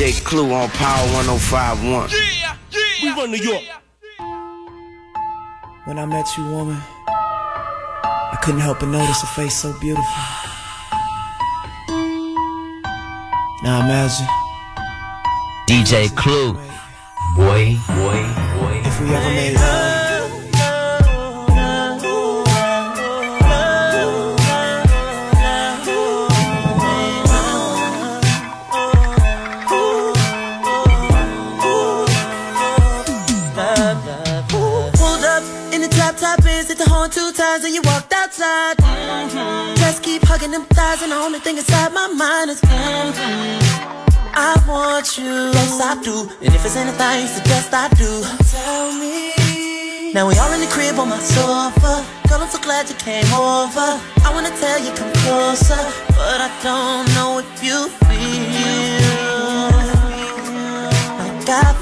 DJ Clue on Power 1051. Yeah, yeah, we run New York. When I met you, woman, I couldn't help but notice a face so beautiful. Now imagine. DJ Clue. Boy, boy, boy. If we ever made love. Thighs and the only thing inside my mind is mm-hmm. I want you. Yes, I do. And if it's anything you suggest, I do. Tell me. Now we all in the crib on my sofa. Girl, I'm so glad you came over. I wanna tell you come closer, but I don't know if you feel like I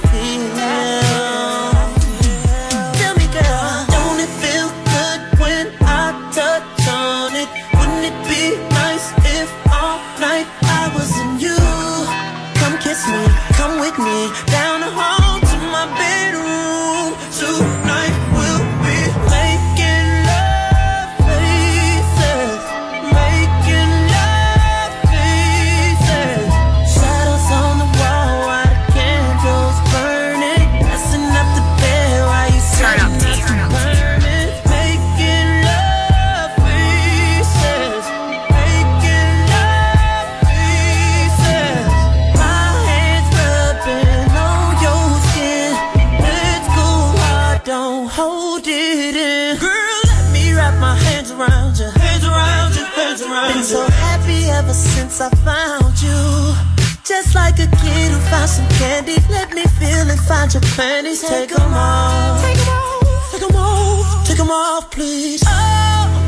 I found you. Just like a kid who found some candy. Let me feel and find your panties. Take them off. Take them off. Take them off. Take them off, please. Oh,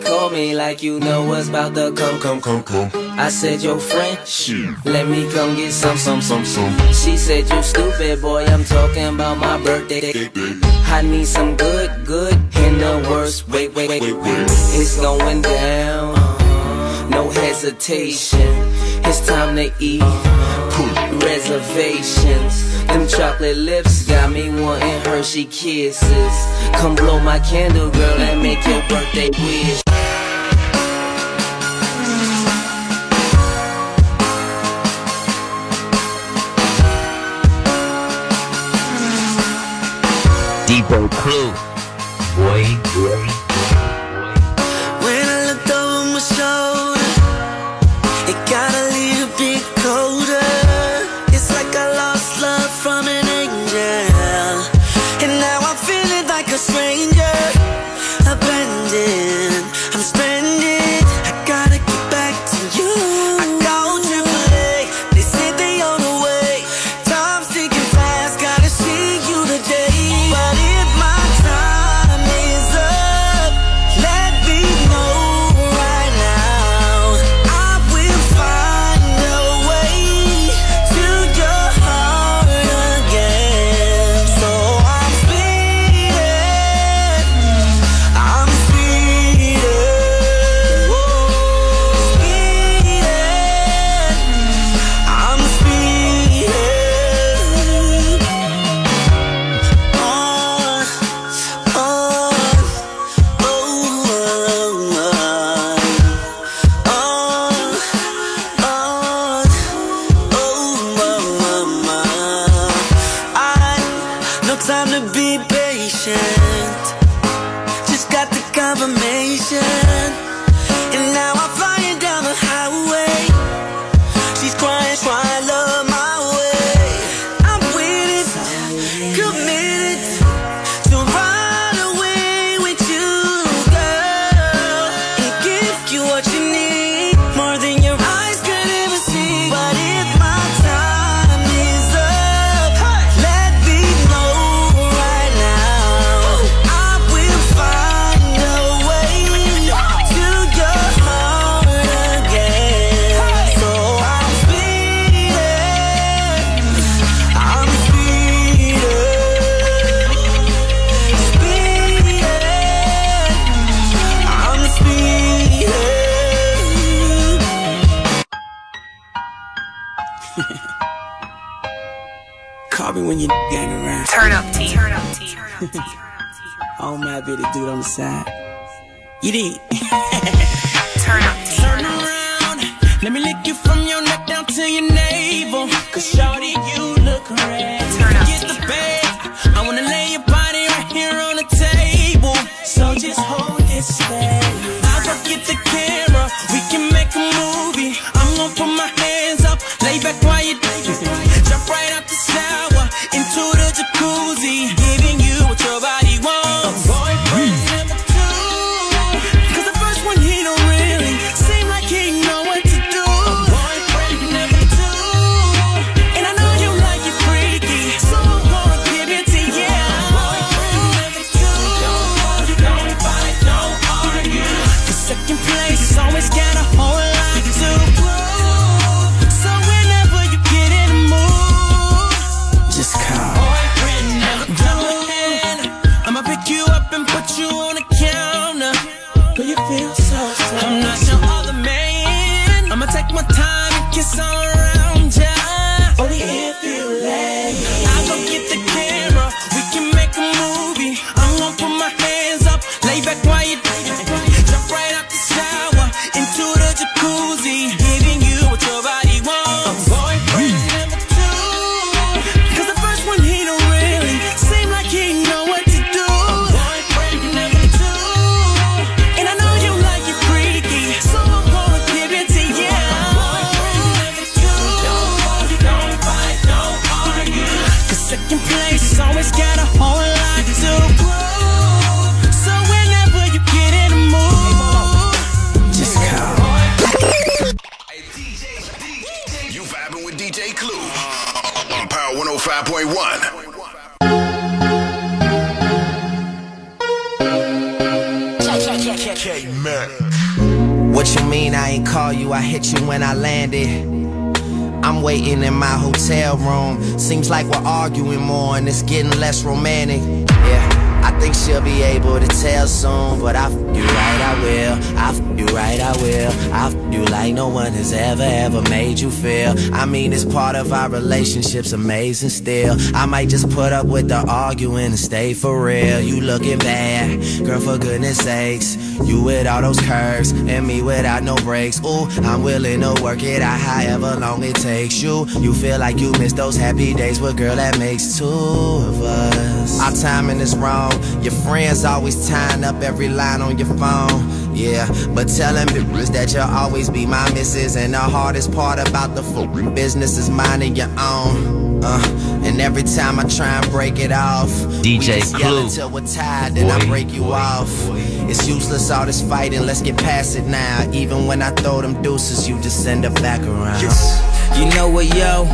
shorty me like you know what's about to come, come, come, come. I said, yo, friend, let me come get some, some, some, some. She said, you stupid boy, I'm talking about my birthday. I need some good, good in the worst. Wait, wait, wait, wait. It's going down, no hesitation. It's time to eat. Reservations. Them chocolate lips got me wanting Hershey kisses. Come blow my candle, girl, and make your birthday wish. Clue. Boy, boy, Oh, might be the dude on the side. You did. Turn up Turn around. Let me lick you from your neck down to your navel. Cause shorty, you look red. Turn up Get the bed. I wanna lay your body right here on the table. So just hold this steady. I'll go get the camera. We can make a movie. I'm gonna put my hands up. Lay back while you hit you when I landed. I'm waiting in my hotel room. Seems like we're arguing more and it's getting less romantic. Think she'll be able to tell soon. But I f you right, I will. I f you right, I will. I f you like no one has ever, ever made you feel. I mean, it's part of our relationship's amazing still. I might just put up with the arguing and stay for real. You looking bad, girl, for goodness sakes. You with all those curves and me without no breaks. Ooh, I'm willing to work it out however long it takes you. You feel like you miss those happy days, but girl, that makes two of us. Our timing is wrong. Your friends always tying up every line on your phone. Yeah, but tell them bitches that you'll always be my missus. And the hardest part about the full business is minding your own. Uh, and every time I try and break it off, we DJ just yell Clue. until we're tired, then I Boy, break you boy, off. It's useless all this fighting, let's get past it now. Even when I throw them deuces, you just send it back around. You know what, yo?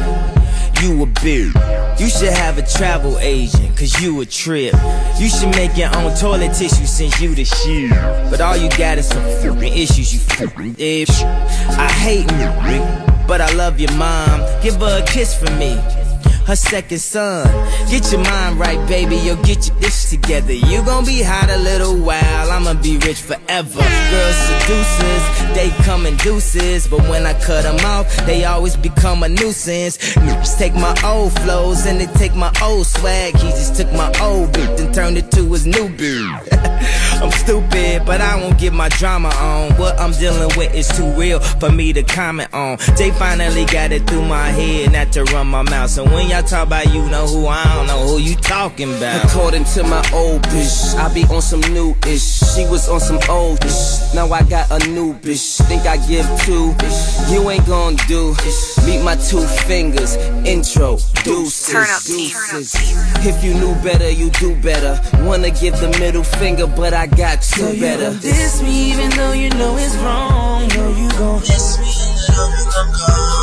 You a bitch. You should have a travel agent, cause you a trip. You should make your own toilet tissue since you the shit. But all you got is some fucking issues, you fucking. I hate you, but I love your mom. Give her a kiss for me. Her second son. Get your mind right, baby. Yo, get your ish together. You gon' be hot a little while. I'ma be rich forever. Girls seducers, they come in deuces. But when I cut them off, they always become a nuisance. Niggas take my old flows and they take my old swag. He just took my old beat and turned it to his new beat. I'm stupid, but I won't get my drama on. What I'm dealing with is too real for me to comment on. They finally got it through my head not to run my mouth. So when y'all talk about you know who, I don't know who you talking about. According to my old bitch, I be on some new ish. She was on some old ish. Now I got a new bitch. Think I give two. You ain't gon' do. Meet my two fingers. Intro. Deuces. Turn up, T. deuces. If you knew better, you do better. Wanna give the middle finger, but I got two better. Diss me even though you know it's wrong. No, you gon' diss me even though you gon' go.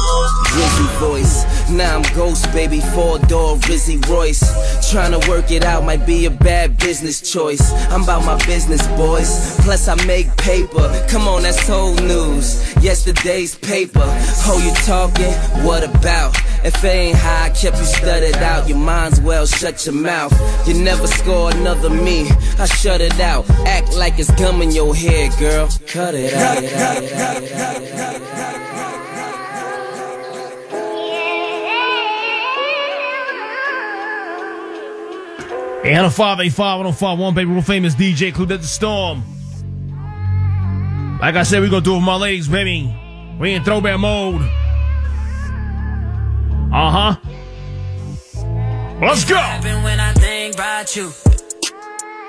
Drizzy voice. Now I'm ghost, baby, four door Rizzy Royce. Trying to work it out might be a bad business choice. I'm about my business, boys. Plus, I make paper. Come on, that's old news. Yesterday's paper. Oh, you talking? What about? If it ain't high, I kept you studded out. Your mind's well, shut your mouth. You never score another me. I shut it out. Act like it's gum in your head, girl. Cut it out. And a it out, five out, oh baby, real famous DJ, clue at the Storm. Like I said, we gonna do it with my legs, baby. We in throwback mode. Uh huh. Let's go. When I think about you.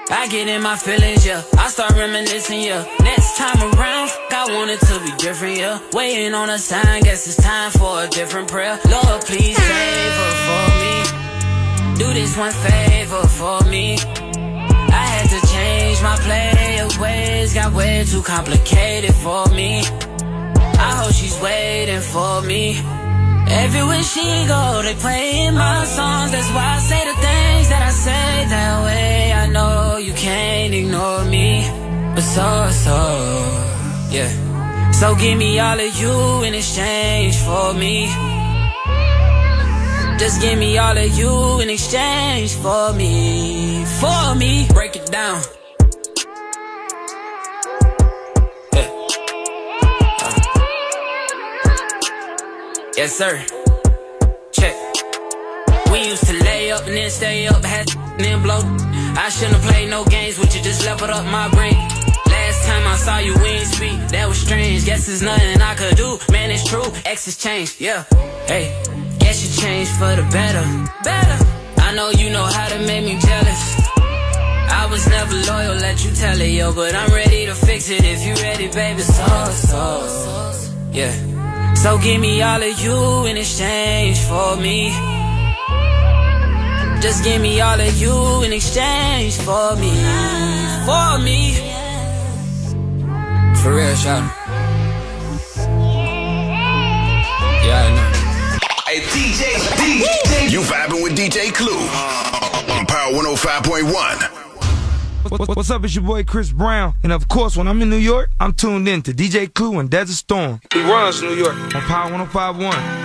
I get in my feelings, yeah. I start reminiscing, yeah. Next time around, I want it to be different, yeah. Waiting on a sign, guess it's time for a different prayer. Lord, please save for me. Do this one favor for me. I had to change my play of ways, got way too complicated for me. I hope she's waiting for me. Everywhere she go, they playing my songs. That's why I say the things that I say that way. I know you can't ignore me, but so so, yeah. So give me all of you in exchange for me. Just give me all of you in exchange for me, for me. Break it down. Yes, sir. Check. We used to lay up and then stay up, had and then blow. I shouldn't have played no games with you, just leveled up my brain. Last time I saw you, we ain't speak, that was strange. Guess there's nothing I could do, man, it's true. X has changed, yeah. Hey, guess you changed for the better. Better. I know you know how to make me jealous. I was never loyal, let you tell it, yo, but I'm ready to fix it if you ready, baby. So, so, yeah. So give me all of you in exchange for me. Just give me all of you in exchange for me, for me. For real, shout. Yeah, I know. Hey, DJ, DJ. You vibing with DJ Clue on Power 105.1. What- What's up? It's your boy Chris Brown. And of course, when I'm in New York, I'm tuned in to DJ Clue and Desert Storm. He runs New York on Power 1051.